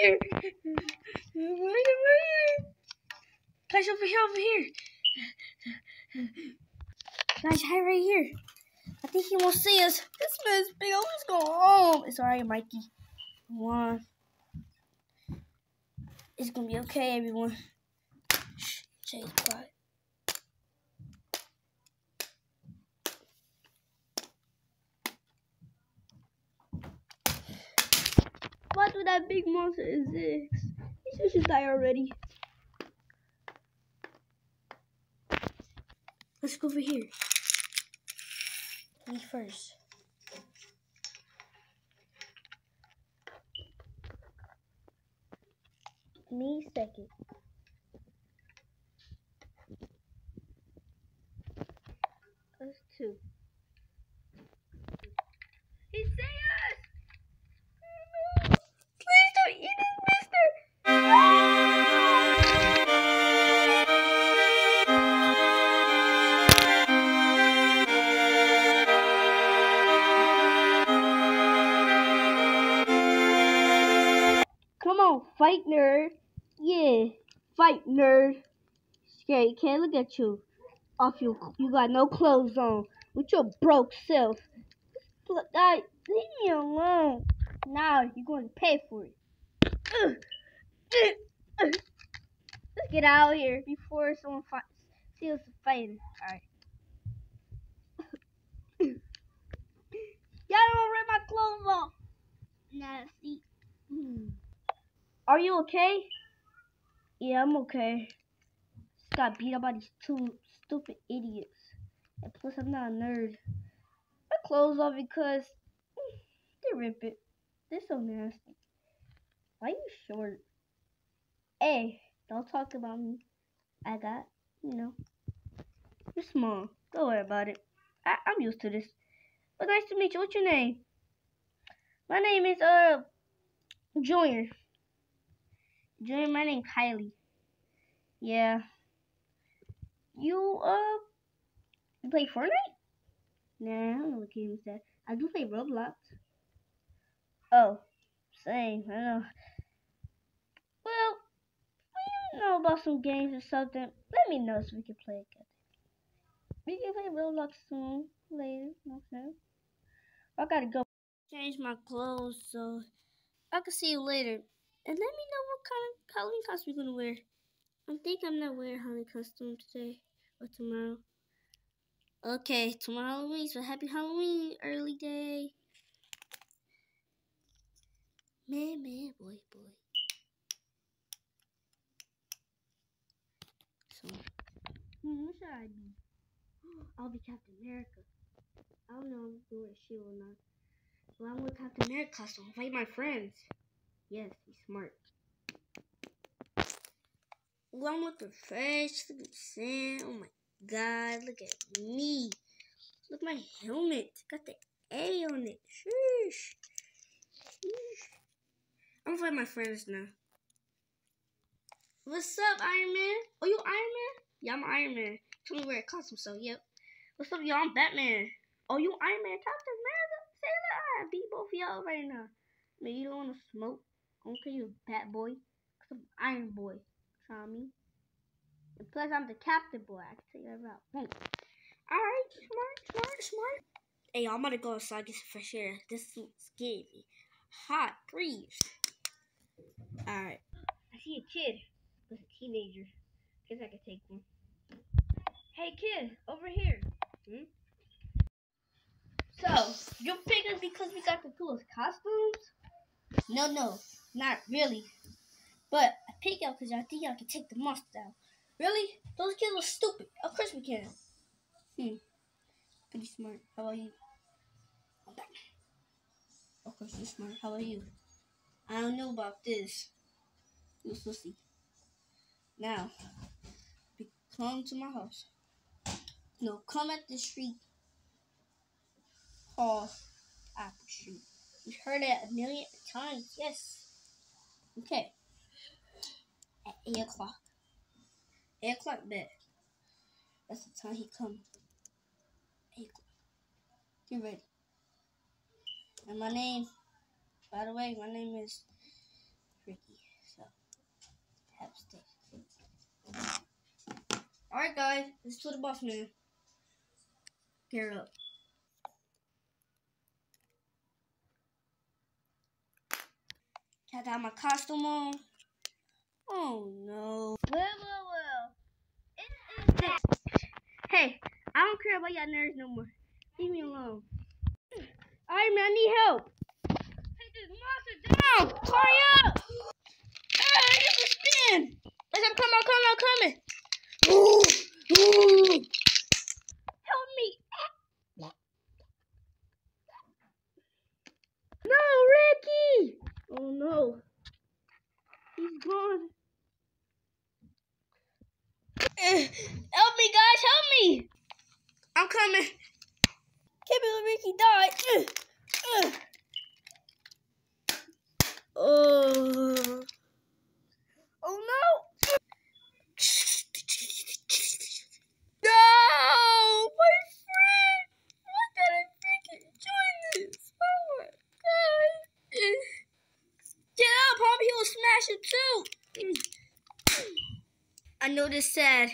here. Right right here. Guys, over here, over here. Guys, hide right here. I think he won't see us. This man's big. Oh, I'm just going home. Oh, it's alright, Mikey. One. It's gonna be okay, everyone. Shh, Jay's quiet. What that big monster exist? He should just die already. Let's go over here. Me first. Me second. Us two. Fight nerd. Yeah, fight nerd. Scary kid, look at you. Off you, you got no clothes on. With your broke self. Look, leave me alone. Now you're going to pay for it. Let's get out of here before someone fi- sees us fighting. Alright. Y'all don't rip my clothes off. Nasty. Hmm. Are you okay? Yeah, I'm okay. Just got beat up by these two stupid idiots. And plus, I'm not a nerd. My clothes off because mm, they rip it. They're so nasty. Why are you short? Hey, don't talk about me. I got, you know, you're small. Don't worry about it. I, I'm used to this. But nice to meet you. What's your name? My name is uh Junior. Junior, my name's Kylie. Yeah. You uh you play Fortnite? Nah, I don't know what game is that. I do play Roblox. Oh, same. I know. Well, you know about some games or something, let me know so we can play together. We can play Roblox soon, later. Okay. I gotta go change my clothes so I can see you later. And let me know what kind of Halloween costume you're gonna wear. I think I'm not wearing Halloween costume today or tomorrow. Okay, tomorrow Halloween, so happy Halloween, early day. Man, man, boy, boy. So, hmm, what should I be? I'll be Captain America. I don't know if I'm doing a shield or not. Well, I'm with Captain America costume. Fight my friends. Yes, he's smart. Well, I'm looking fresh. Look at the sand. Oh my god, look at me. Look at my helmet. Got the A on it. Sheesh. Sheesh. I'm gonna find my friends now. What's up, Iron Man? Oh, you Iron Man? Yeah, I'm Iron Man. Tell me where it costume, so yep. What's up, y'all? I'm Batman. Oh, you Iron Man? Captain America? Say that. I beat both y'all right now. Man, you don't want to smoke. Care you bat boy. Cause I'm Iron Boy. Try me. And plus, I'm the captain boy. I can tell you that about. Alright, smart, smart, smart. Hey, I'm gonna go outside get some fresh air. This suit's getting hot. Breeze. Alright. I see a kid. It's a teenager. Guess I can take one. Hey, kid, over here. Hmm? So, you pick us because we got the coolest costumes? No, no, not really. But I pick y'all because I think y'all can take the monster out. Really? Those kids are stupid. Of course we can. Hmm. Pretty smart. How about you? Of course you're smart. How about you? I don't know about this. Still see. Now, come to my house. No, come at the street called Apple Street. You've heard it a million times. Yes. Okay. At 8 o'clock. 8 o'clock bed. That's the time he come. 8 o'clock. Get ready. And my name, by the way, my name is Ricky. So, have steak. Alright guys, let's to the boss man. Gear up. I got my costume on. Oh no. Well, well, well. It is that. Hey, I don't care about y'all nerds no more. Leave me alone. Alright, man, I need help. Take this monster down. Hurry up. Ah, I get the spin. Yes, I'm coming, I'm coming, I'm coming. Ooh, ooh. Help me. No, Ricky. Oh no. He's gone. Help me, guys, help me. I'm coming. Believe Ricky died. Oh. Oh no. No, my friend. Why did I freaking join this? Oh my god. Get up, homie. He will smash it too. I know this sad,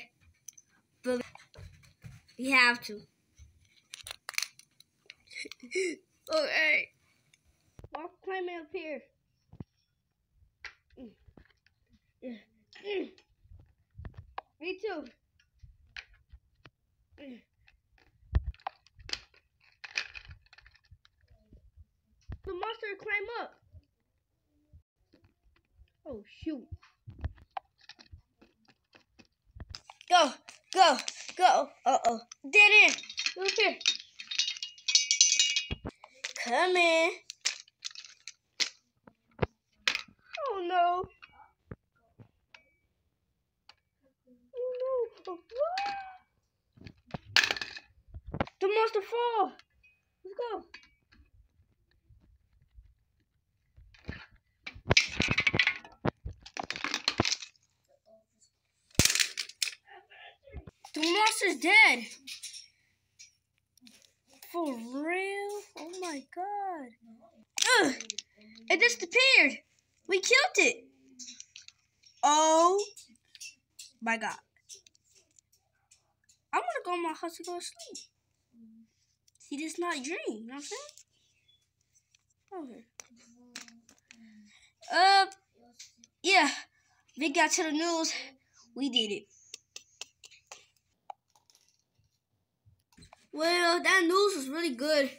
but we have to. okay. Walk climbing up here. Me too. The monster climb up. Oh shoot. Go, go, go. Uh oh. Dead end. Look here. Come in. Oh no. Oh no. The monster fall. Let's go. The monster's dead. For real? Oh my god. Ugh. It disappeared. We killed it. Oh my god. I'm gonna go in my house to go to sleep. See, this not dream. You know what I'm saying? Okay. Uh, yeah. We got to the news. We did it. Well, that news was really good.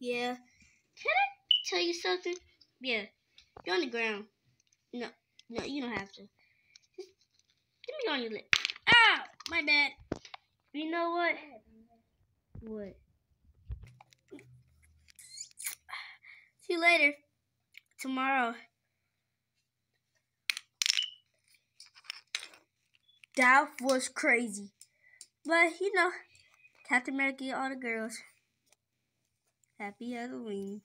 Yeah. Can I tell you something? Yeah. You're on the ground. No, no, you don't have to. Give me on your lip. Ah, my bad. You know what? What? See you later. Tomorrow. That was crazy. But, you know, Captain America all the girls. Happy Halloween.